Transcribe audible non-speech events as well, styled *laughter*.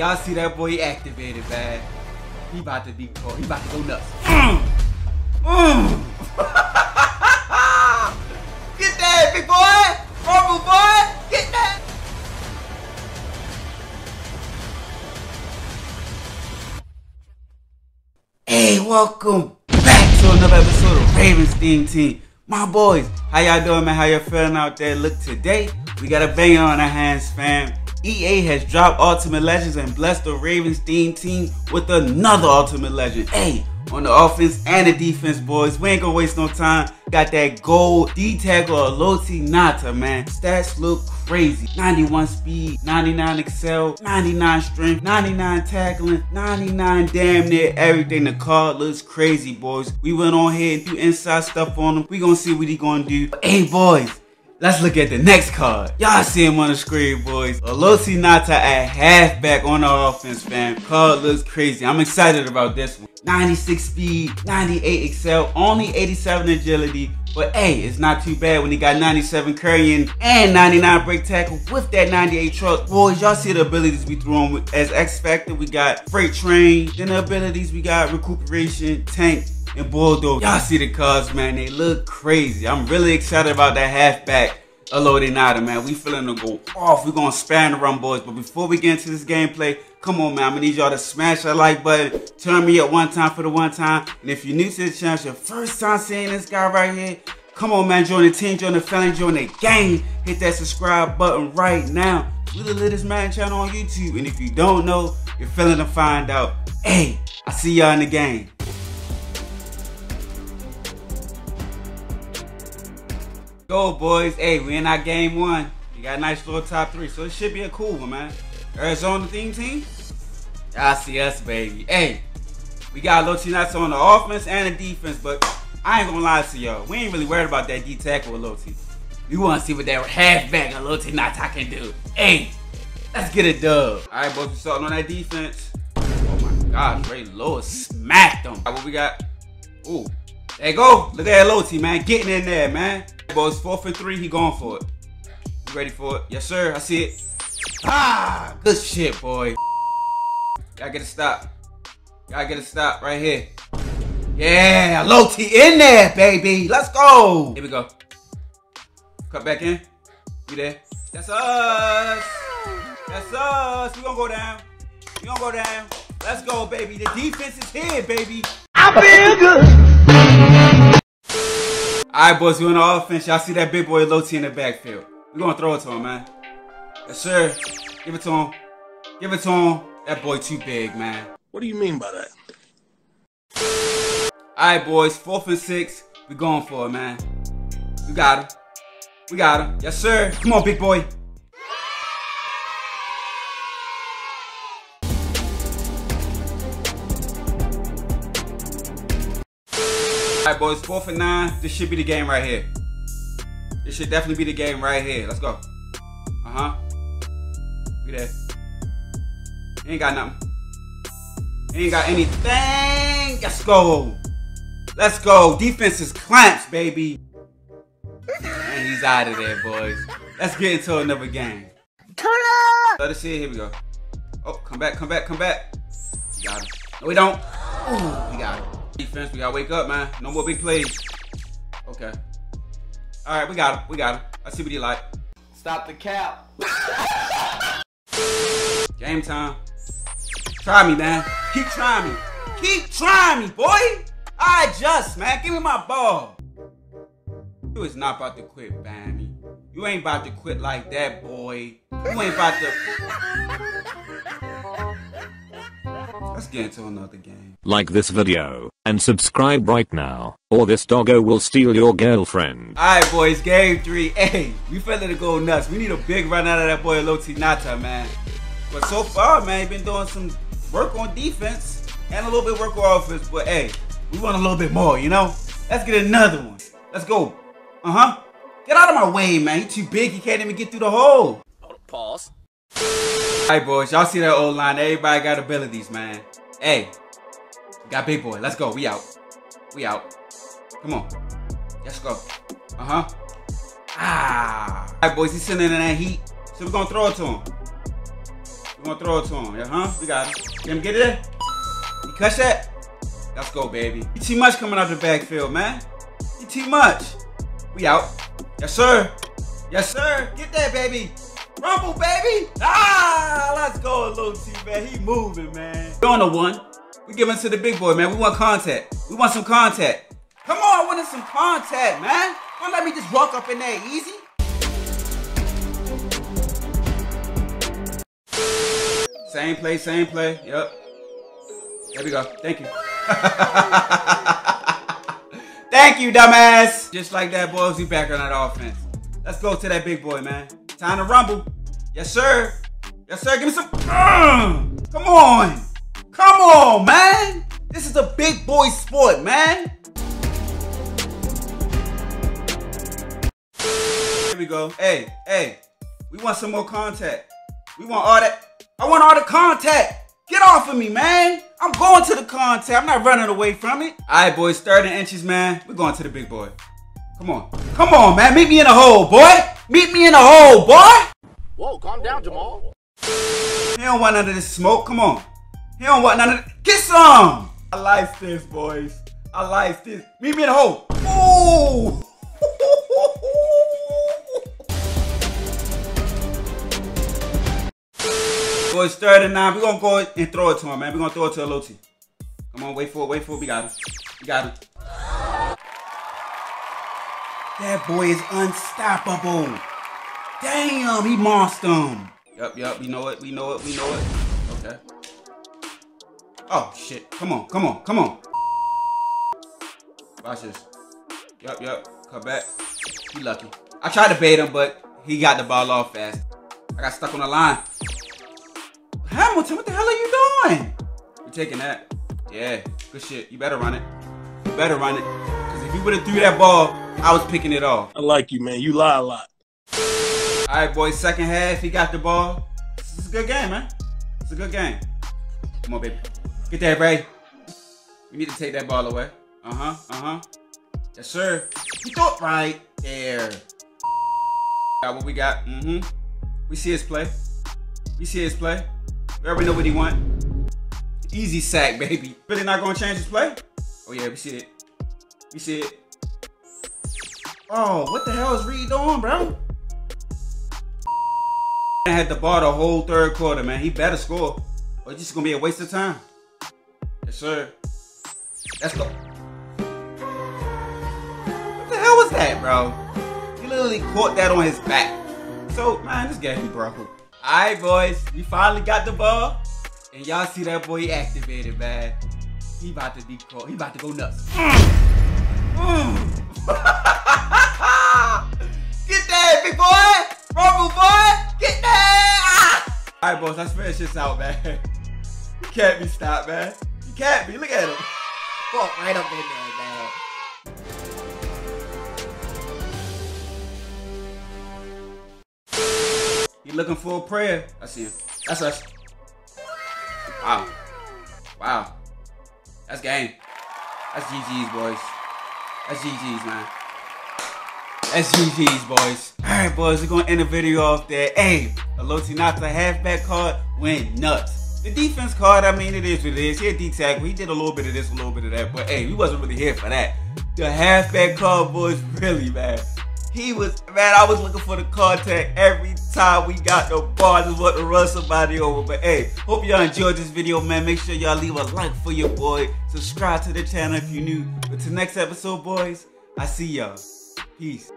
Y'all see that boy he activated, man. He about to be cold. He about to go nuts. Mm. Mm. *laughs* Get that, big boy! Marvel boy! Get that! Hey, welcome back to another episode of Ravens Theme Team. My boys, how y'all doing, man? How y'all feeling out there? Look, today we got a banger on our hands, fam. EA has dropped Ultimate Legends and blessed the Ravens theme team with another Ultimate Legend. Hey, on the offense and the defense, boys. We ain't gonna waste no time. Got that gold D-tackle Haloti Ngata, man. Stats look crazy. 91 speed, 99 excel, 99 strength, 99 tackling, 99 damn near everything. The card looks crazy, boys. We went on here and do inside stuff on him. We gonna see what he gonna do. Hey, boys. Let's look at the next card. Y'all see him on the screen, boys. Haloti Ngata at halfback on the offense, fam. Card looks crazy. I'm excited about this one. 96 speed, 98 excel, only 87 agility. But hey, it's not too bad when he got 97 carrying and 99 break tackle with that 98 truck. Boys, y'all see the abilities we threw on with, as X Factor. We got freight train. Then the abilities we got recuperation, tank, and Bulldog. Y'all see the cards, man. They look crazy. I'm really excited about that halfback. Haloti Ngata, man. We feeling to go off. we going to span the run, boys. But before we get into this gameplay, come on, man. I'm going to need y'all to smash that like button. Turn me up one time for the one time. And if you're new to the channel, your first time seeing this guy right here, come on, man. Join the team, join the family, join the gang. Hit that subscribe button right now. We the latest man channel on YouTube. And if you don't know, you're feeling to find out. Hey, I see y'all in the game. Go, boys. Hey, we in our game one. We got a nice little top three, so it should be a cool one, man. Arizona theme team. Y'all see us, baby. Hey, we got Haloti Ngata on the offense and the defense, but I ain't gonna lie to y'all. We ain't really worried about that D tackle with Loti. We wanna see what that halfback of can do. Hey, let's get it dub. All right, boys, we starting on that defense. Oh my gosh, Ray Lewis smacked them. what we got? Ooh, there you go. Look at Haloti, man, getting in there, man. Boys, fourth and three, he going for it. You ready for it? Yes, sir. I see it. Ah, good shit, boy. Gotta get a stop. Gotta get a stop right here. Yeah, low T in there, baby. Let's go. Here we go. Cut back in. You there? That's us. That's us. We gonna go down. We gonna go down. Let's go, baby. The defense is here, baby. I feel good. Alright, boys, we on the offense. Y'all see that big boy Loti in the backfield. We're gonna throw it to him, man. Yes, sir. Give it to him. Give it to him. That boy too big, man. What do you mean by that? Alright, boys, fourth and six. We going for it, man. We got him. We got him. Yes, sir. Come on, big boy. Alright, boys, fourth and nine. This should be the game right here. This should definitely be the game right here. Let's go. Uh-huh. We there. He ain't got nothing. Ain't got anything. Let's go. Let's go. Defense is clamps, baby. And he's out of there, boys. Let's get into another game. Let us see. Here we go. Oh, come back, come back, come back. We got him. No, we don't. Ooh, we got him. Defense, we gotta wake up, man. No more big plays. Okay. All right, we got him. We got him. I see what he like. Stop the cap. Game time. Try me, man. Keep trying me. Keep trying me, boy. I adjust, man. Give me my ball. You is not about to quit, Bammy. You ain't about to quit like that, boy. You ain't about to. Let's get into another game. Like this video, and subscribe right now, or this doggo will steal your girlfriend. Alright, boys, game three. Hey, we finna to go nuts. We need a big run out of that boy Haloti Ngata, man. But so far, man, he's been doing some work on defense and a little bit work on offense. But hey, we want a little bit more, you know? Let's get another one. Let's go. Uh huh. Get out of my way, man. He too big. He can't even get through the hole. Pause. Alright, boys. Y'all see that old line. Everybody got abilities, man. Hey, we got big boy. Let's go. We out. We out. Come on. Let's go. Uh huh. Ah. Alright, boys. He's sitting in that heat. So we're going to throw it to him. We're gonna throw it to him. Yeah, huh? We got it. Let him get it. You catch that? Let's go, baby. You too much coming out the backfield, man. You too much. We out. Yes, sir. Yes, sir. Get that, baby. Rumble, baby. Ah, let's go, little T, man. He moving, man. We on the one. We giving to the big boy, man. We want contact. We want some contact. Come on, I wanted some contact, man. Don't let me just walk up in there easy. Same play, same play. Yep. There we go. Thank you. *laughs* Thank you, dumbass. Just like that, boys, we back on that offense. Let's go to that big boy, man. Time to rumble. Yes, sir. Yes, sir. Give me some. Mm. Come on. Come on, man. This is a big boy sport, man. Here we go. Hey, hey. We want some more contact. We want all that. I want all the contact. Get off of me, man. I'm going to the contact. I'm not running away from it. All right, boys. 30 inches, man. We're going to the big boy. Come on. Come on, man. Meet me in the hole, boy. Meet me in the hole, boy. Whoa, calm down, Jamal. He don't want none of this smoke. Come on. He don't want none of this. Get some. I like this, boys. I like this. Meet me in the hole. Ooh. Boys, third and. We're gonna go and throw it to him, man. We're gonna throw it to Loti. Come on, wait for it, wait for it. We got it. We got it. That boy is unstoppable. Damn, he monster him. Yup, yup, we know it, we know it, we know it. Okay. Oh shit. Come on, come on, come on. Watch this. Yup, yup. Come back. He lucky. I tried to bait him, but he got the ball off fast. I got stuck on the line. Hamilton, what the hell are you doing? You're taking that? Yeah, good shit. You better run it. You better run it. Cause if you would have threw that ball, I was picking it off. I like you, man. You lie a lot. All right, boys. Second half, he got the ball. This is a good game, man. It's a good game. Come on, baby. Get that, Ray. We need to take that ball away. Uh huh. Uh huh. Yes, sir. He it right there. Got what we got. Mm hmm. We see his play. We see his play. We already know what he want. Easy sack, baby. Really not gonna change his play? Oh yeah, we see it. We see it. Oh, what the hell is Reed doing, bro? I had the ball the whole third quarter, man. He better score. Or it's just gonna be a waste of time. Yes, sir. Let's go. What the hell was that, bro? He literally caught that on his back. So, man, this game, bro. Alright, boys. We finally got the ball. And y'all see that boy activated, man. He about to be caught. He about to go nuts. Mm. *laughs* Get that, big boy! Rumble boy! Get that! Ah! Alright, boys, let's finish this out, man. *laughs* You can't be stopped, man. You can't. Look at him. Walk right up in there, man. He looking for a prayer. I see him. That's us. Wow. Wow. That's game. That's GG's, boys. That's GG's, man. That's GG's, boys. Alright, boys, we're gonna end the video off there. Hey, Haloti Ngata halfback card went nuts. The defense card, I mean, it is what it is. He a D tackle. He did a little bit of this, a little bit of that. But hey, we wasn't really here for that. The halfback card, boys, *laughs* really, man. He was, man, I was looking for the contact every time we got the ball. Just want to run somebody over. But hey, hope y'all enjoyed this video, man. Make sure y'all leave a like for your boy. Subscribe to the channel if you're new. But to next episode, boys, I see y'all. Peace.